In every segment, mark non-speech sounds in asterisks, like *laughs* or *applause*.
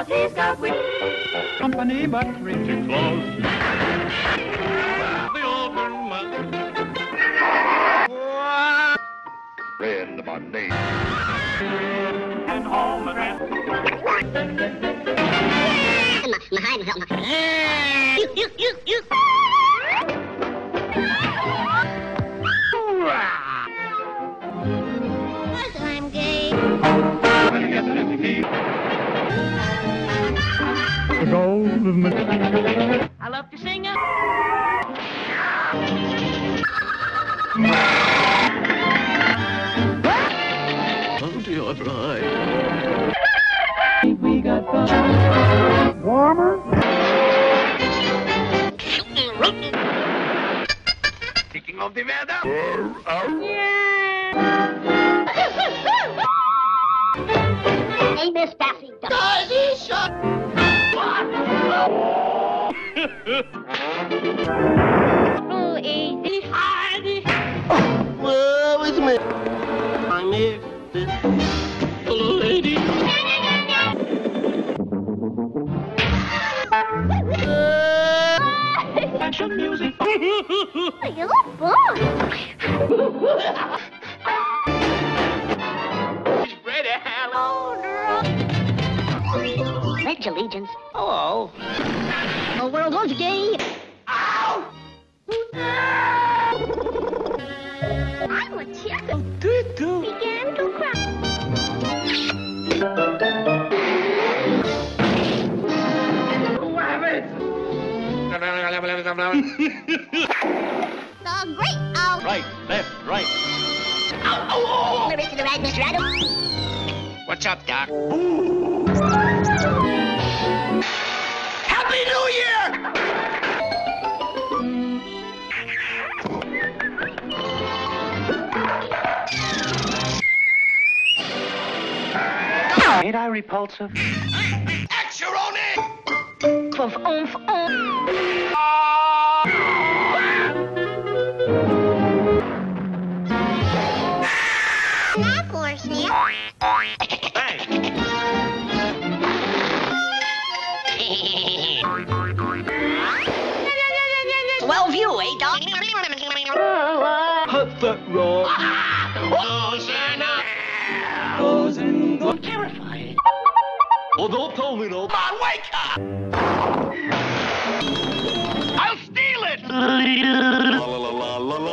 Cause he's got wit. company, but pretty close. The Alderman. Friend Monday. And home address. I'm of my... I love to sing it. Oh, dear bride. We got the... Warmer? Speaking of the weather. Yeah. Hey, Miss Daffy. Oh, easy. Music. You look bored. He's ready, Hal. Pledge allegiance. Hello. The world was gay. Chicken. Began to cry. *laughs* The great owl. Right, left, right. Ain't I repulsive? Exeroni! Oomph, oomph, oomph. Snap or snap? Well, view, eh, Doc? Hut that rock. Goes and goes. Terrifying. Oh, don't tell me no. Come on, wake up! I'll steal it! La la la la la la.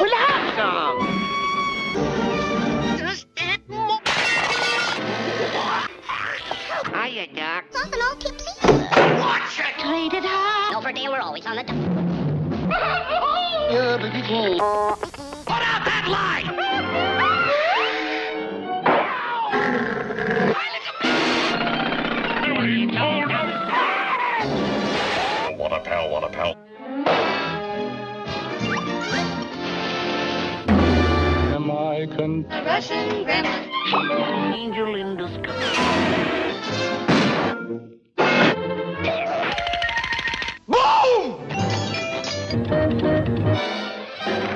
Well, have some. Hiya, Doc. Something all tipsy. Watch it! Rated high. Over there, we're always on the *laughs* top. Put out that light! What a pal, what a pal. Am I con... Russian grandma. Angel in disguise. Boom!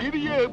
Giddy up,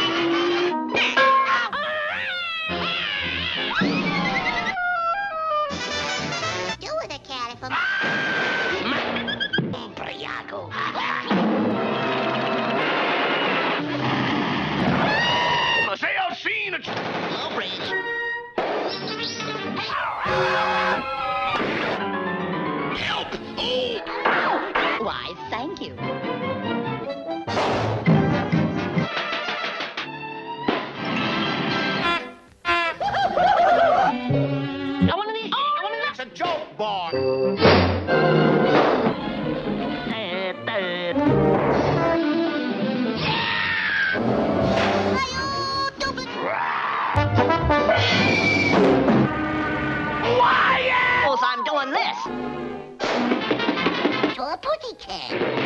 Suppose I'm doing this. Top pussycat.